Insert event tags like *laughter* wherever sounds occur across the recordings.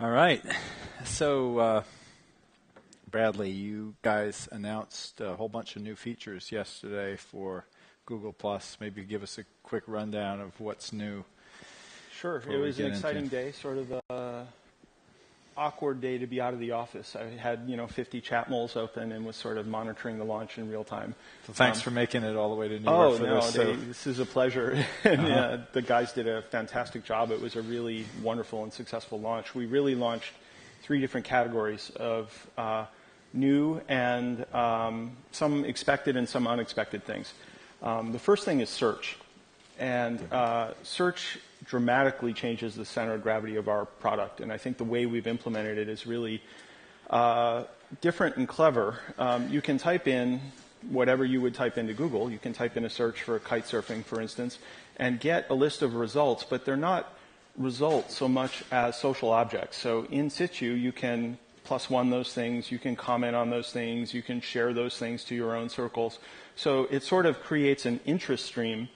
All right. So, uh, Bradley, you guys announced a whole bunch of new features yesterday for Google Plus. Maybe give us a quick rundown of what's new. Sure. It was an exciting into. day, sort of a awkward day to be out of the office. I had, you know, 50 chat moles open and was sort of monitoring the launch in real time. So thanks um, for making it all the way to New oh, York for no, this. They, so. this is a pleasure. *laughs* and uh-huh. uh, the guys did a fantastic job. It was a really wonderful and successful launch. We really launched three different categories of uh, new and um, some expected and some unexpected things. Um, the first thing is search. And uh, search dramatically changes the center of gravity of our product. And I think the way we've implemented it is really uh, different and clever. Um, you can type in whatever you would type into Google. You can type in a search for kite surfing, for instance, and get a list of results, but they're not results so much as social objects. So in situ, you can plus one those things, you can comment on those things, you can share those things to your own circles. So it sort of creates an interest stream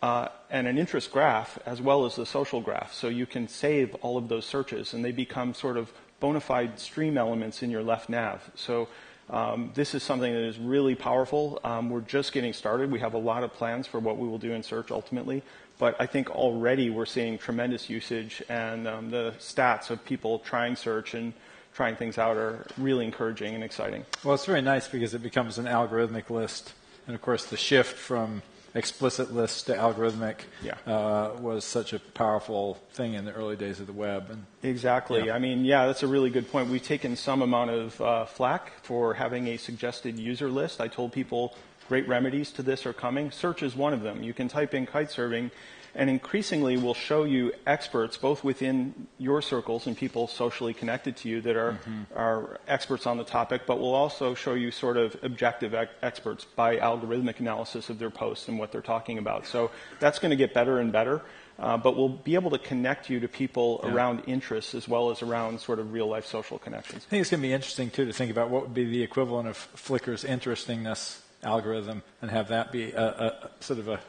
uh, and an interest graph as well as the social graph. So you can save all of those searches and they become sort of bona fide stream elements in your left nav. So um, this is something that is really powerful. Um, we're just getting started. We have a lot of plans for what we will do in search ultimately. But I think already we're seeing tremendous usage and um, the stats of people trying search and trying things out are really encouraging and exciting. Well, it's very nice because it becomes an algorithmic list. And of course, the shift from explicit lists to algorithmic yeah. uh, was such a powerful thing in the early days of the web. And, exactly. Yeah. I mean, yeah, that's a really good point. We've taken some amount of uh, flack for having a suggested user list. I told people great remedies to this are coming. Search is one of them. You can type in kite surfing and increasingly we'll show you experts both within your circles and people socially connected to you that are, mm-hmm. are experts on the topic, but we'll also show you sort of objective ec- experts by algorithmic analysis of their posts and what they're talking about. So that's going to get better and better. Uh, but we'll be able to connect you to people yeah. around interests as well as around sort of real life social connections. I think it's going to be interesting too to think about what would be the equivalent of Flickr's interestingness algorithm and have that be a, a sort of a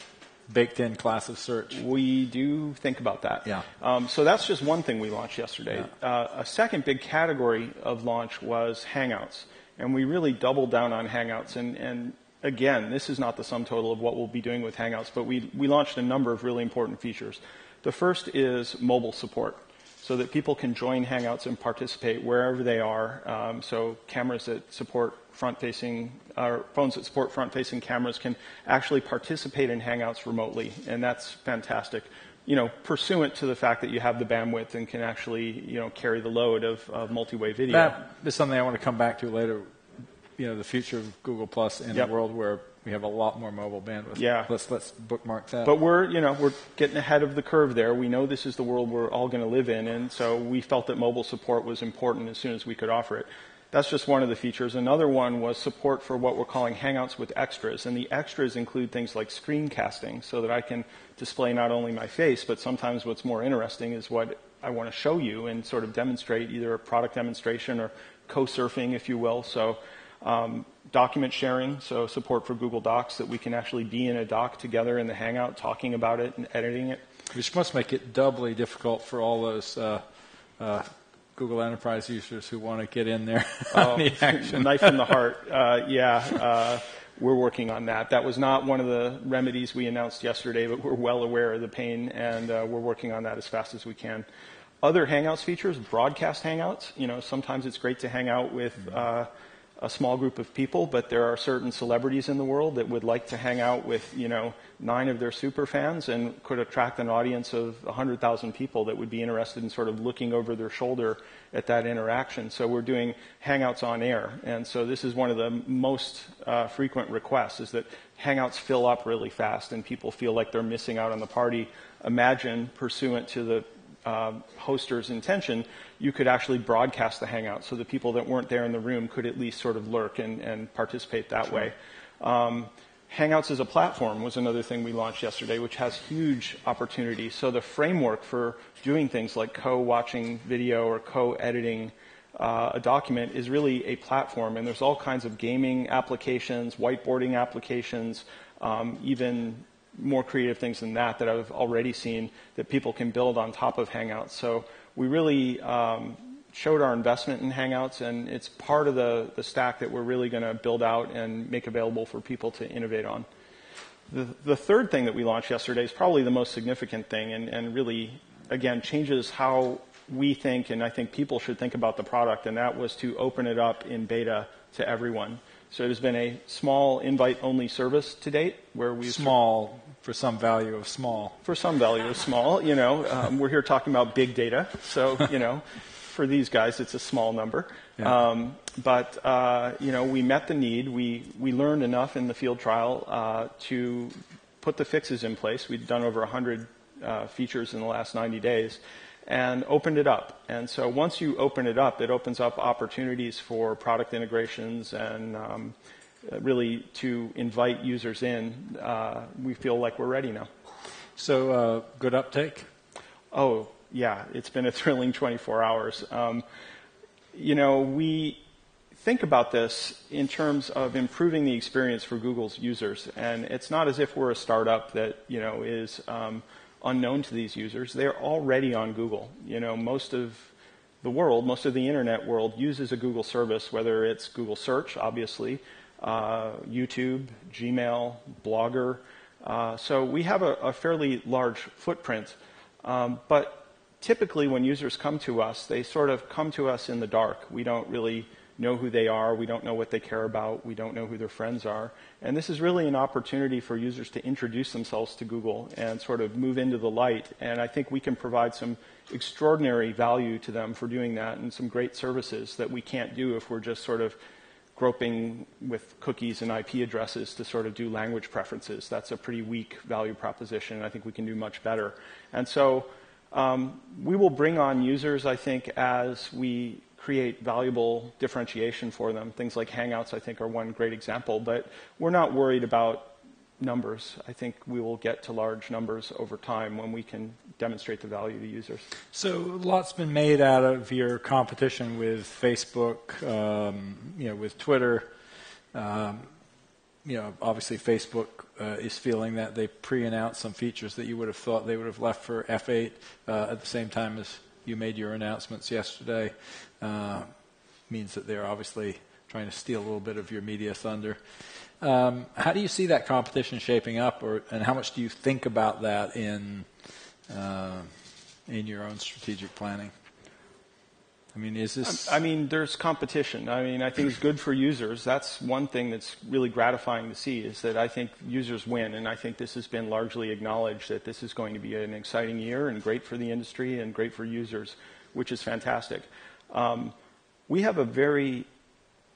baked in class of search. We do think about that. Yeah. Um, so that's just one thing we launched yesterday. Yeah. Uh, a second big category of launch was Hangouts. And we really doubled down on Hangouts. And, and again, this is not the sum total of what we'll be doing with Hangouts, but we, we launched a number of really important features. The first is mobile support so that people can join Hangouts and participate wherever they are. Um, so cameras that support front-facing, or phones that support front-facing cameras can actually participate in Hangouts remotely, and that's fantastic. You know, pursuant to the fact that you have the bandwidth and can actually, you know, carry the load of, of multi-way video. That is something I want to come back to later. You know, the future of Google Plus in yep. a world where we have a lot more mobile bandwidth. Yeah. Let's let's bookmark that. But we're you know we're getting ahead of the curve there. We know this is the world we're all going to live in, and so we felt that mobile support was important as soon as we could offer it. That's just one of the features. Another one was support for what we're calling Hangouts with extras, and the extras include things like screencasting, so that I can display not only my face, but sometimes what's more interesting is what I want to show you and sort of demonstrate either a product demonstration or co-surfing, if you will. So um, document sharing, so support for Google Docs that we can actually be in a doc together in the Hangout talking about it and editing it. Which must make it doubly difficult for all those uh, uh, Google Enterprise users who want to get in there *laughs* oh, the action. Knife in the heart. *laughs* Uh, yeah, uh, we're working on that. That was not one of the remedies we announced yesterday, but we're well aware of the pain, and uh, we're working on that as fast as we can. Other Hangouts features, broadcast Hangouts. You know, sometimes it's great to hang out with uh, a small group of people, but there are certain celebrities in the world that would like to hang out with, you know, nine of their super fans and could attract an audience of 100,000 people that would be interested in sort of looking over their shoulder at that interaction. So we're doing Hangouts on air. And so this is one of the most uh, frequent requests is that Hangouts fill up really fast and people feel like they're missing out on the party. Imagine, pursuant to the uh, hoster's intention, you could actually broadcast the Hangout so the people that weren't there in the room could at least sort of lurk and, and participate that sure. way. Um, Hangouts as a platform was another thing we launched yesterday, which has huge opportunities. So the framework for doing things like co-watching video or co-editing uh, a document is really a platform, and there's all kinds of gaming applications, whiteboarding applications, um, even more creative things than that that I've already seen that people can build on top of Hangouts. So we really um, showed our investment in Hangouts, and it's part of the, the stack that we're really going to build out and make available for people to innovate on. The, the third thing that we launched yesterday is probably the most significant thing and, and really, again, changes how we think and I think people should think about the product, and that was to open it up in beta to everyone. So it has been a small invite-only service to date, where we small for some value of small. For some value of small, you know, um, we're here talking about big data, so you know, for these guys, it's a small number. Yeah. Um, but uh, you know, we met the need. We we learned enough in the field trial uh, to put the fixes in place. We'd done over 100 uh, features in the last 90 days, and opened it up. And so once you open it up, it opens up opportunities for product integrations and um, really to invite users in. Uh, we feel like we're ready now. So uh, good uptake. Oh yeah, it's been a *laughs* thrilling 24 hours. Um, you know, we think about this in terms of improving the experience for Google's users, and it's not as if we're a startup that you know is um, unknown to these users. They're already on Google. You know, most of the world, most of the internet world uses a Google service, whether it's Google Search, obviously, uh, YouTube, Gmail, Blogger. Uh, so we have a, a fairly large footprint. Um, but typically, when users come to us, they sort of come to us in the dark. We don't really know who they are. We don't know what they care about. We don't know who their friends are. And this is really an opportunity for users to introduce themselves to Google and sort of move into the light. And I think we can provide some extraordinary value to them for doing that and some great services that we can't do if we're just sort of groping with cookies and IP addresses to sort of do language preferences. That's a pretty weak value proposition. I think we can do much better. And so um, we will bring on users, I think, as we create valuable differentiation for them. Things like Hangouts, I think, are one great example. But we're not worried about numbers. I think we will get to large numbers over time when we can demonstrate the value to users. So, lots been made out of your competition with Facebook, um, you know, with Twitter. Um, you know, obviously Facebook uh, is feeling that they pre-announced some features that you would have thought they would have left for F8 uh, at the same time as you made your announcements yesterday. Uh, means that they're obviously trying to steal a little bit of your media thunder. Um, how do you see that competition shaping up, or and how much do you think about that in uh, in your own strategic planning? I mean, is this? I mean, there's competition. I mean, I think it's good for users. That's one thing that's really gratifying to see is that I think users win, and I think this has been largely acknowledged that this is going to be an exciting year and great for the industry and great for users, which is fantastic. Um, we have a very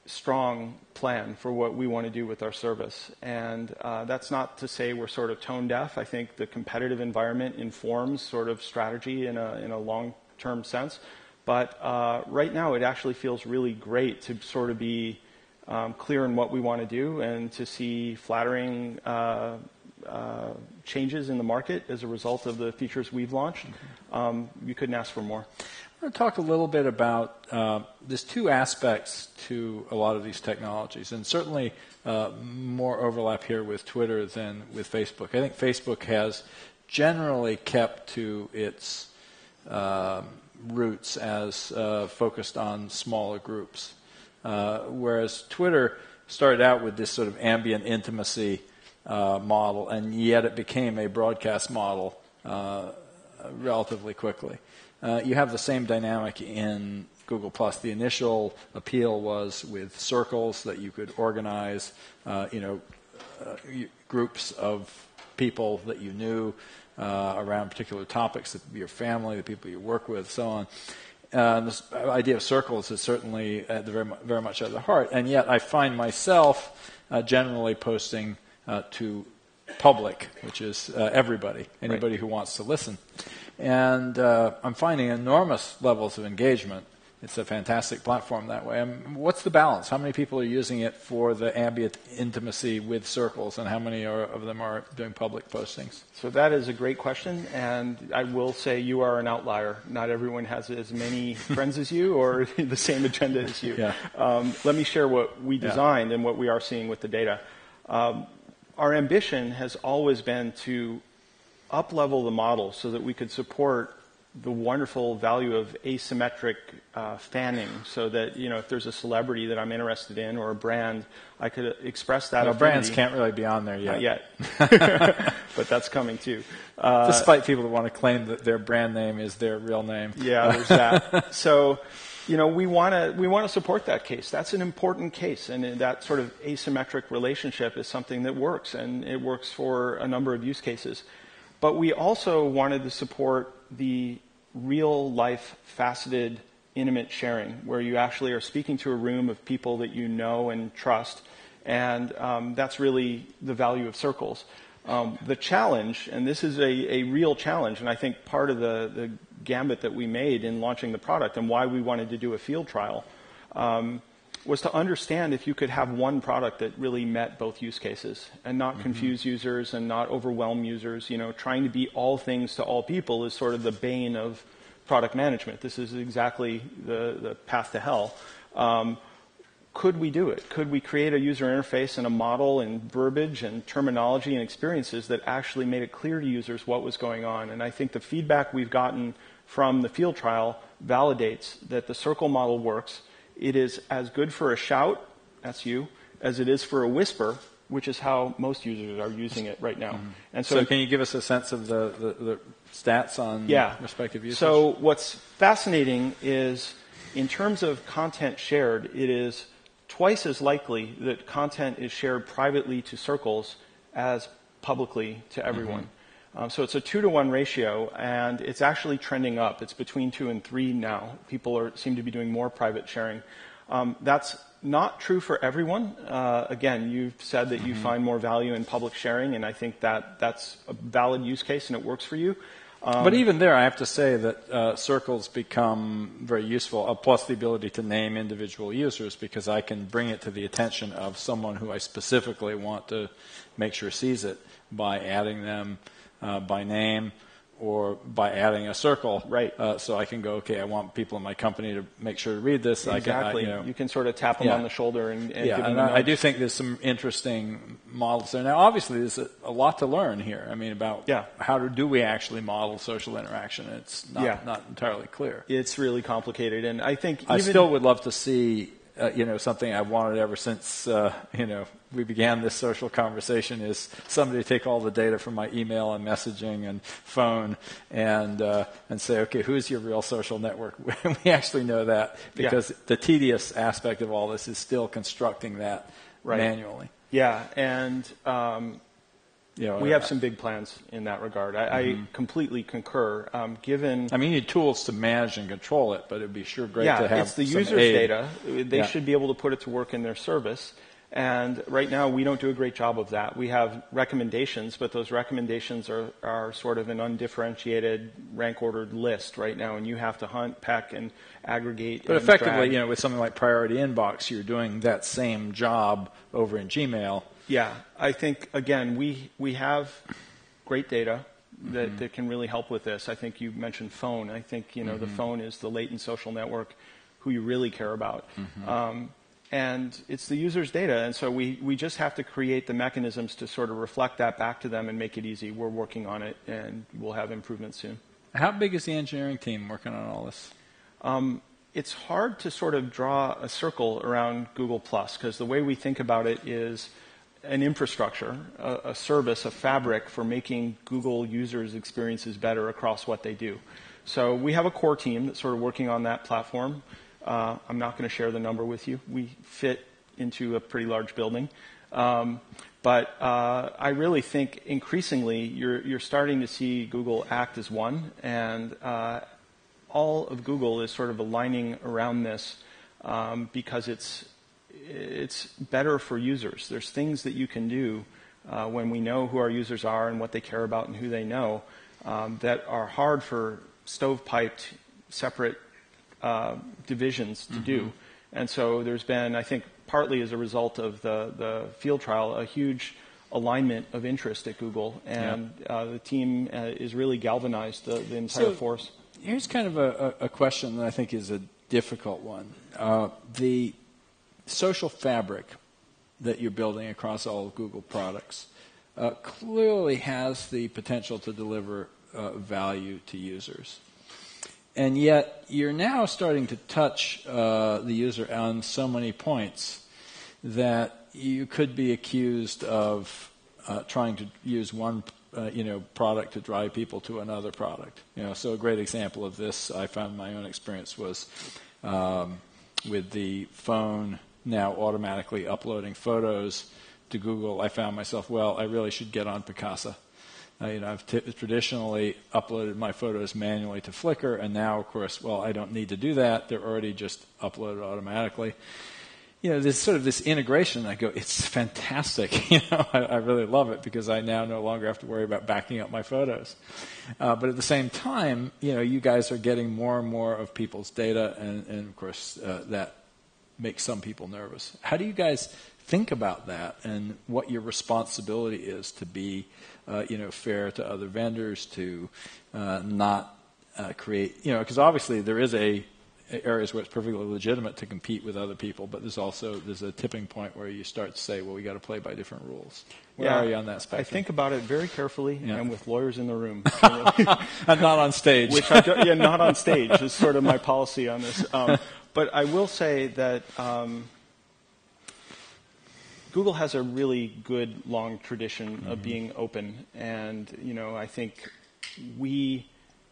strong plan for what we want to do with our service. And uh, that's not to say we're sort of tone deaf. I think the competitive environment informs sort of strategy in a, in a long term sense. But uh, right now, it actually feels really great to sort of be um, clear in what we want to do and to see flattering uh, uh, changes in the market as a result of the features we've launched. Mm-hmm. Um, you couldn't ask for more. I want to talk a little bit about uh, there's two aspects to a lot of these technologies, and certainly uh, more overlap here with Twitter than with Facebook. I think Facebook has generally kept to its uh, roots as uh, focused on smaller groups, uh, whereas Twitter started out with this sort of ambient intimacy uh, model, and yet it became a broadcast model relatively quickly. Uh, you have the same dynamic in Google Plus. The initial appeal was with circles that you could organize, uh, you know, uh, groups of people that you knew uh, around particular topics, your family, the people you work with, so on. Uh, this idea of circles is certainly very, very much at the heart, and yet I find myself uh, generally posting to public, which is everybody, anybody right. who wants to listen. And uh, I'm finding enormous levels of engagement. It's a fantastic platform that way. And what's the balance? How many people are using it for the ambient intimacy with circles, and how many are, of them are doing public postings? So that is a great question, and I will say you are an outlier. Not everyone has as many *laughs* friends as you or *laughs* the same agenda as you. Yeah. Um, let me share what we designed yeah. and what we are seeing with the data. Um, our ambition has always been to up level the model so that we could support the wonderful value of asymmetric uh, fanning, so that you know if there's a celebrity that I'm interested in or a brand, I could express that. Well, brands can't really be on there yet. Not yet, *laughs* *laughs* but that's coming too. Uh, Despite people that want to claim that their brand name is their real name. Yeah, there's that. *laughs* so, you know, we want to we want to support that case. That's an important case, and that sort of asymmetric relationship is something that works, and it works for a number of use cases. But we also wanted to support the real life faceted intimate sharing where you actually are speaking to a room of people that you know and trust and um, that's really the value of circles. Um, the challenge and this is a, a real challenge and i think part of the, the gambit that we made in launching the product and why we wanted to do a field trial um, was to understand if you could have one product that really met both use cases and not mm-hmm. confuse users and not overwhelm users. You know, trying to be all things to all people is sort of the bane of product management. This is exactly the, the path to hell. Um, could we do it? Could we create a user interface and a model and verbiage and terminology and experiences that actually made it clear to users what was going on? And I think the feedback we've gotten from the field trial validates that the circle model works it is as good for a shout, that's you, as it is for a whisper, which is how most users are using it right now. Mm-hmm. And so, so, can you give us a sense of the, the, the stats on yeah. respective users? So what's fascinating is in terms of content shared, it is twice as likely that content is shared privately to circles as publicly to everyone. Mm-hmm. Um, so it's a two to one ratio, and it's actually trending up. It's between two and three now. People are, seem to be doing more private sharing. Um, that's not true for everyone. Uh, again, you've said that you mm-hmm. find more value in public sharing, and I think that that's a valid use case and it works for you. Um, but even there, I have to say that uh, circles become very useful, uh, plus the ability to name individual users, because I can bring it to the attention of someone who I specifically want to make sure sees it by adding them uh, by name or by adding a circle. Right. Uh, so I can go, okay, I want people in my company to make sure to read this. Exactly. I can, I, you, know, you, can sort of tap them yeah. on the shoulder and, and yeah, give them and I, I, do think there's some interesting models there. Now, obviously, there's a, a, lot to learn here. I mean, about yeah. how do, do we actually model social interaction? It's not, yeah. not entirely clear. It's really complicated, and I think I still would love to see uh, you know, something I've wanted ever since, uh, you know, we began this social conversation is somebody to take all the data from my email and messaging and phone and, uh, and say, okay, who's your real social network? *laughs* we actually know that because yeah. the tedious aspect of all this is still constructing that right. manually. Yeah, and um, you know, we have some big plans in that regard. I, mm-hmm. I completely concur. Um, given, I mean, you need tools to manage and control it, but it'd be sure great yeah, to have. Yeah, it's the user's aid. data. They yeah. should be able to put it to work in their service. And right now, we don't do a great job of that. We have recommendations, but those recommendations are, are sort of an undifferentiated, rank ordered list right now, and you have to hunt, peck, and aggregate. But and effectively, drag. you know, with something like Priority Inbox, you're doing that same job over in Gmail yeah, I think again we we have great data that, mm-hmm. that can really help with this. I think you mentioned phone. I think you know mm-hmm. the phone is the latent social network who you really care about. Mm-hmm. Um, and it's the user's data, and so we, we just have to create the mechanisms to sort of reflect that back to them and make it easy. We're working on it, and we'll have improvements soon. How big is the engineering team working on all this? Um, it's hard to sort of draw a circle around Google Plus because the way we think about it is an infrastructure, a, a, service, a fabric for making Google users' experiences better across what they do. So we have a core team that's sort of working on that platform. Uh, I'm not going to share the number with you. We fit into a pretty large building. Um, but uh, I really think increasingly you're, you're starting to see Google act as one, and uh, all of Google is sort of aligning around this um, because it's it's better for users. There's things that you can do uh, when we know who our users are and what they care about and who they know um, that are hard for stovepiped, separate uh, divisions to mm-hmm. do. And so there's been, I think, partly as a result of the, the field trial, a huge alignment of interest at Google, and yeah. uh, the team uh, is really galvanized the, the entire so force. Here's kind of a, a, question that I think is a difficult one. Uh, the social fabric that you're building across all of Google products uh, clearly has the potential to deliver uh, value to users. and yet you're now starting to touch uh, the user on so many points that you could be accused of uh, trying to use one uh, you know product to drive people to another product. You know, so a great example of this I found my own experience was um, with the phone now automatically uploading photos to Google. I found myself, well, I really should get on Picasa. Uh, you know, I've t- traditionally uploaded my photos manually to Flickr, and now, of course, well, I don't need to do that. They're already just uploaded automatically you know, there's sort of this integration. I go, it's fantastic. *laughs* You know, I, I, really love it because I now no longer have to worry about backing up my photos. Uh, but at the same time, you know, you guys are getting more and more of people's data, and, and of course, uh, that makes some people nervous. How do you guys think about that, and what your responsibility is to be, uh, you know, fair to other vendors, to uh, not uh, create, you know, because obviously there is a areas where it's perfectly legitimate to compete with other people, but there's also there's a tipping point where you start to say, well, we got to play by different rules. Where yeah, are you on that spectrum? I think about it very carefully yeah. and with lawyers in the room. *laughs* and not on stage. Which I yeah, not on stage is sort of my policy on this. Um, but I will say that um, Google has a really good long tradition mm-hmm. of being open, and you know I think we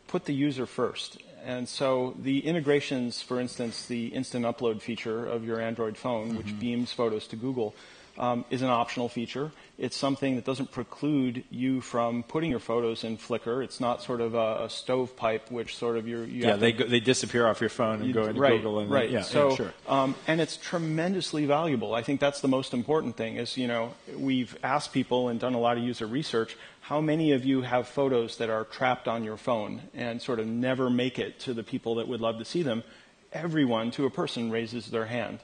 put the user first. And so the integrations, for instance, the instant upload feature of your Android phone, mm-hmm. which beams photos to Google, um, is an optional feature. It's something that doesn't preclude you from putting your photos in Flickr. It's not sort of a, a stovepipe, which sort of you yeah they go, they disappear off your phone and you, go into right, Google and right yeah, so yeah, sure. um, and it's tremendously valuable. I think that's the most important thing. Is you know we've asked people and done a lot of user research. How many of you have photos that are trapped on your phone and sort of never make it to the people that would love to see them? Everyone, to a person, raises their hand.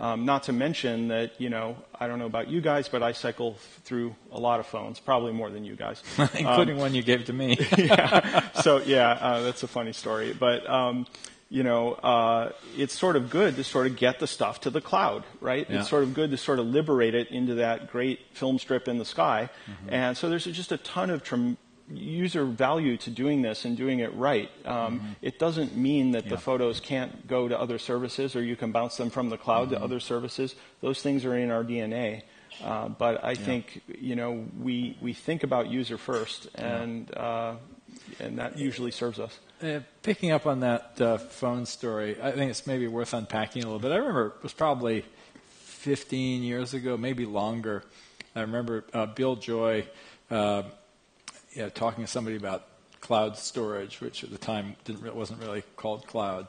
Um, not to mention that, you know, I don't know about you guys, but I cycle through a lot of phones, probably more than you guys. *laughs* Including um, one you gave to me. *laughs* yeah. So, yeah, uh, that's a funny story. But, um, you know, uh, it's sort of good to sort of get the stuff to the cloud, right? Yeah. It's sort of good to sort of liberate it into that great film strip in the sky. Mm-hmm. And so there's just a ton of trem- user value to doing this and doing it right. Um, mm-hmm. It doesn't mean that yeah. the photos can't go to other services or you can bounce them from the cloud mm-hmm. to other services. Those things are in our DNA. Uh, but I yeah. think you know we we think about user first, and yeah. uh, and that usually serves us. Uh, picking up on that uh, phone story, I think it's maybe worth unpacking a little bit. I remember it was probably 15 years ago, maybe longer. I remember uh, Bill Joy uh, yeah, talking to somebody about cloud storage, which at the time wasn't really called cloud,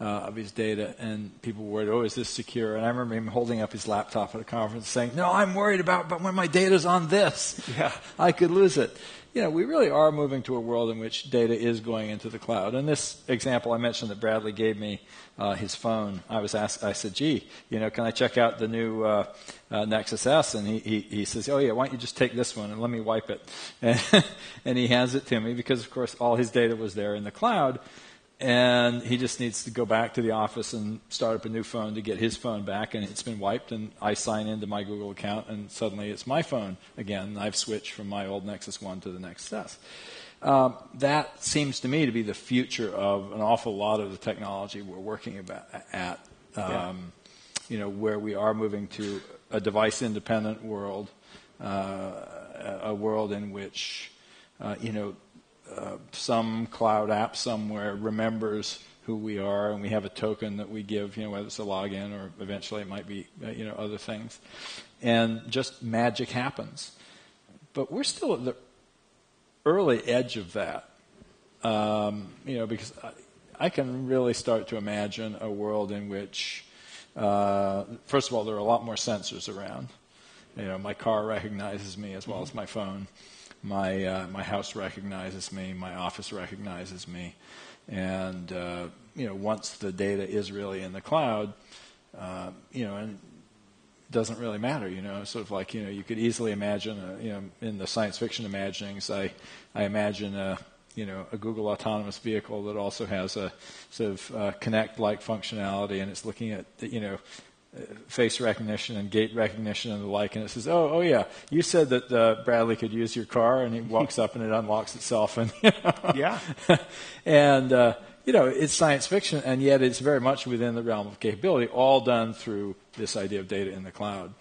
uh, of his data, and people were worried, oh, is this secure? And I remember him holding up his laptop at a conference saying, no, I'm worried about, but when my data's on this, yeah, I could lose it you know, we really are moving to a world in which data is going into the cloud. And this example I mentioned that Bradley gave me uh, his phone, I was asked, I said, gee, you know, can I check out the new uh, uh, Nexus S? And he, he, he, says, oh yeah, why don't you just take this one and let me wipe it? And, *laughs* and he hands it to me because, of course, all his data was there in the cloud and he just needs to go back to the office and start up a new phone to get his phone back and it's been wiped and i sign into my google account and suddenly it's my phone again i've switched from my old nexus 1 to the nexus s um, that seems to me to be the future of an awful lot of the technology we're working about at um, yeah. you know where we are moving to a device independent world uh, a world in which uh, you know uh, some cloud app somewhere remembers who we are, and we have a token that we give, you know, whether it's a login or eventually it might be, uh, you know, other things, and just magic happens. But we're still at the early edge of that, um, you know, because I, I, can really start to imagine a world in which, uh, first of all, there are a lot more sensors around. You know, my car recognizes me as well as my phone my uh, my house recognizes me, my office recognizes me, and uh, you know once the data is really in the cloud, uh, you know, and it doesn't really matter, you know, sort of like you know you could easily imagine, a, you know, in the science fiction imaginings, I I imagine a you know a Google autonomous vehicle that also has a sort of uh, Kinect-like functionality, and it's looking at you know face recognition and gait recognition and the like, and it says, "Oh, oh yeah, you said that uh, Bradley could use your car," and he walks up and it unlocks itself, and you know, yeah, *laughs* and uh, you know, it's science fiction, and yet it's very much within the realm of capability, all done through this idea of data in the cloud.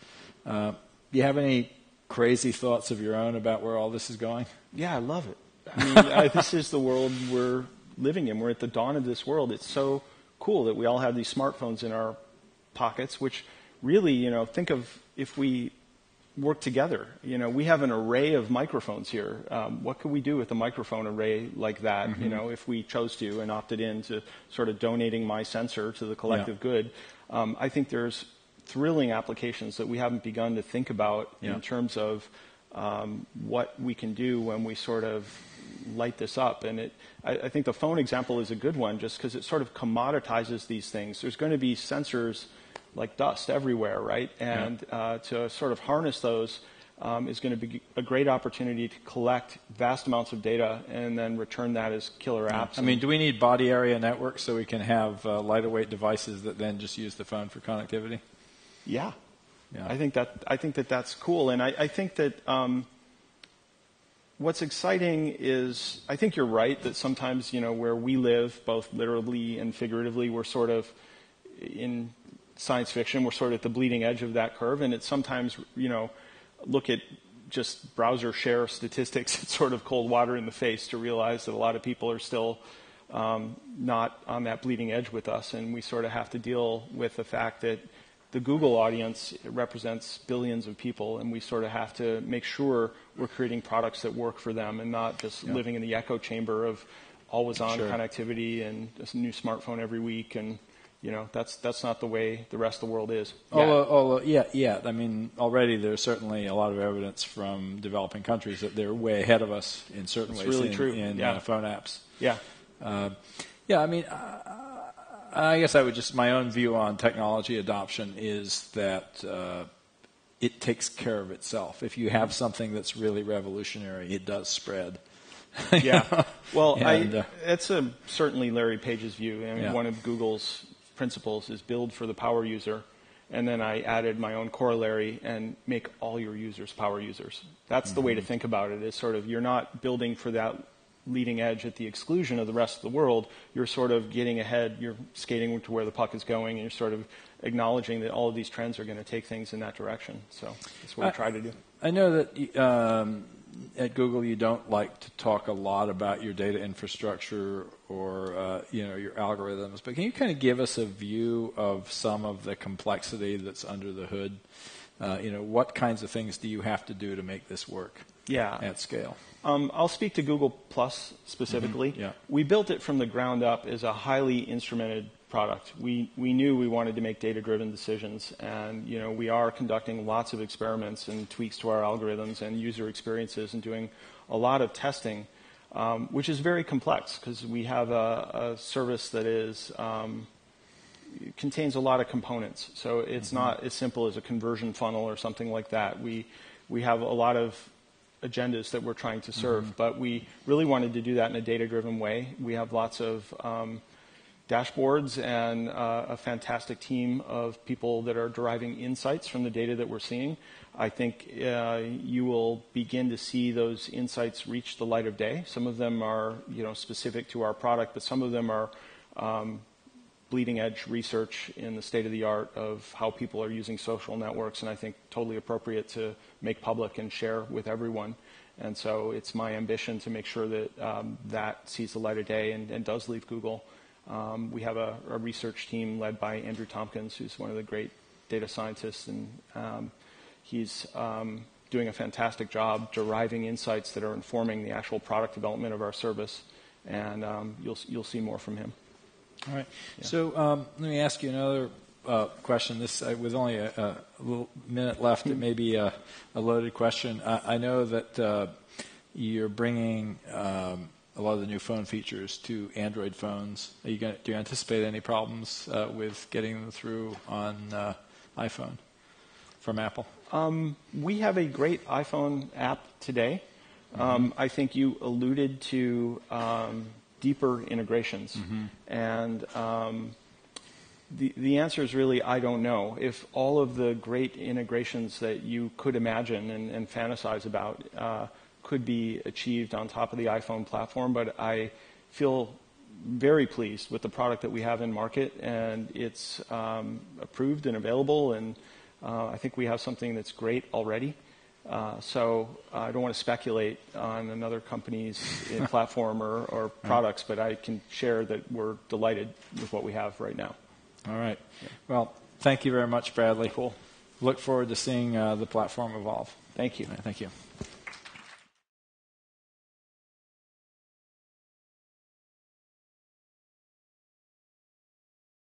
Uh, do you have any crazy thoughts of your own about where all this is going? Yeah, I love it. *laughs* I mean, I, this is the world we're living in. We're at the dawn of this world. It's so cool that we all have these smartphones in our pockets, which really, you know, think of if we work together. You know, we have an array of microphones here. Um, what could we do with a microphone array like that? Mm-hmm. You know, if we chose to and opted in to sort of donating my sensor to the collective yeah. good, um, I think there's thrilling applications that we haven't begun to think about yeah. in terms of um, what we can do when we sort of light this up. And it, I, I think the phone example is a good one, just because it sort of commoditizes these things. There's going to be sensors like dust everywhere, right? And yeah. uh, to sort of harness those um, is going to be a great opportunity to collect vast amounts of data and then return that as killer apps. I mean, do we need body area networks so we can have uh, lighter weight devices that then just use the phone for connectivity? Yeah. yeah. I think that I think that that's cool, and I, I think that. Um, what's exciting is I think you're right that sometimes you know where we live, both literally and figuratively, we're sort of in science fiction. We're sort of at the bleeding edge of that curve, and it's sometimes, you know, look at just browser share statistics. *laughs* It's sort of cold water in the face to realize that a lot of people are still um, not on that bleeding edge with us, and we sort of have to deal with the fact that the Google audience represents billions of people, and we sort of have to make sure we're creating products that work for them and not just yeah. living in the echo chamber of always on sure. connectivity and a new smartphone every week and you know that's that's not the way the rest of the world is. Oh, oh, yeah, yeah. I mean, already there's certainly a lot of evidence from developing countries that they're way ahead of us in certain it's ways really in, true. in yeah. uh, phone apps. Yeah, uh, yeah. I mean, uh, I guess I would just my own view on technology adoption is that. Uh, it takes care of itself. If you have something that's really revolutionary, it does spread. *laughs* yeah. Well, and, I, uh, that's a, certainly Larry Page's view. I mean, yeah. one of Google's principles is build for the power user, and then I added my own corollary and make all your users power users. That's mm-hmm. the way to mm-hmm. think about it. Is sort of you're not building for that leading edge at the exclusion of the rest of the world. You're sort of getting ahead. You're skating to where the puck is going, and you're sort of acknowledging that all of these trends are going to take things in that direction. So that's what I, we try to do. I know that um, at Google you don't like to talk a lot about your data infrastructure or uh, you know your algorithms, but can you kind of give us a view of some of the complexity that's under the hood? Uh, you know, what kinds of things do you have to do to make this work? Yeah. at scale. Um, I'll speak to Google Plus specifically. Mm-hmm. Yeah. We built it from the ground up as a highly instrumented product. We, we knew we wanted to make data-driven decisions, and you know we are conducting lots of experiments and tweaks to our algorithms and user experiences, and doing a lot of testing, um, which is very complex because we have a, a, service that is um, contains a lot of components. So it's mm-hmm. not as simple as a conversion funnel or something like that. We we have a lot of agendas that we're trying to serve, mm-hmm. but we really wanted to do that in a data-driven way. We have lots of um, dashboards and uh, a fantastic team of people that are deriving insights from the data that we're seeing. I think uh, you will begin to see those insights reach the light of day. Some of them are, you know, specific to our product, but some of them are um, bleeding edge research in the state of the art of how people are using social networks, and I think totally appropriate to make public and share with everyone. And so it's my ambition to make sure that um, that sees the light of day and, and does leave Google. Um, we have a, a, research team led by Andrew Tomkins, who's one of the great data scientists, and um, he's um, doing a fantastic job deriving insights that are informing the actual product development of our service. And um, you'll you'll see more from him. All right. Yeah. So um, let me ask you another uh, question. This uh, with only a, a, little minute left, it may be a, a loaded question. I, I know that uh, you're bringing um, a lot of the new phone features to Android phones. Are you gonna, do you anticipate any problems uh, with getting them through on uh, iPhone from Apple? Um, we have a great iPhone app today. Mm-hmm. Um, I think you alluded to um, deeper integrations, mm-hmm. and um, the the answer is really I don't know. If all of the great integrations that you could imagine and, and fantasize about uh, could be achieved on top of the iPhone platform, but I feel very pleased with the product that we have in market, and it's um, approved and available, and uh, I think we have something that's great already. Uh, so I don't want to speculate on another company's *laughs* platform or, or products, but I can share that we're delighted with what we have right now. All right. Well, thank you very much, Bradley. Cool. Look forward to seeing uh, the platform evolve. Thank you. Right, thank you.